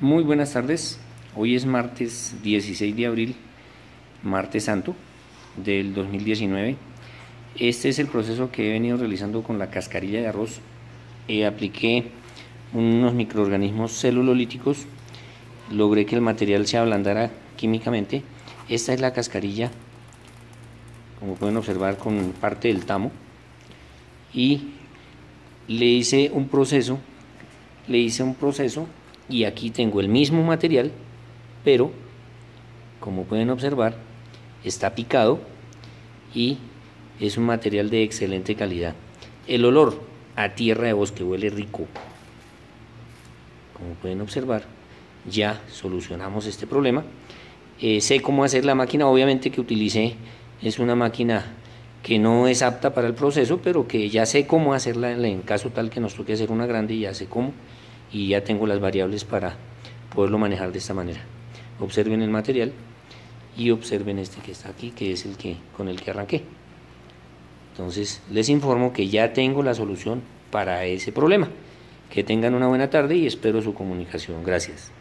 Muy buenas tardes. Hoy es martes 16 de abril, martes santo del 2019. Este es el proceso que he venido realizando con la cascarilla de arroz. Eh, apliqué unos microorganismos celulolíticos, logré que el material se ablandara químicamente. Esta es la cascarilla, como pueden observar con parte del tamo. Y le hice un proceso, le hice un proceso y aquí tengo el mismo material, pero como pueden observar, está picado y es un material de excelente calidad. El olor a tierra de bosque huele rico. Como pueden observar, ya solucionamos este problema. Eh, sé cómo hacer la máquina, obviamente que utilicé es una máquina que no es apta para el proceso, pero que ya sé cómo hacerla en caso tal que nos toque hacer una grande, ya sé cómo y ya tengo las variables para poderlo manejar de esta manera. Observen el material y observen este que está aquí, que es el que con el que arranqué. Entonces les informo que ya tengo la solución para ese problema. Que tengan una buena tarde y espero su comunicación. Gracias.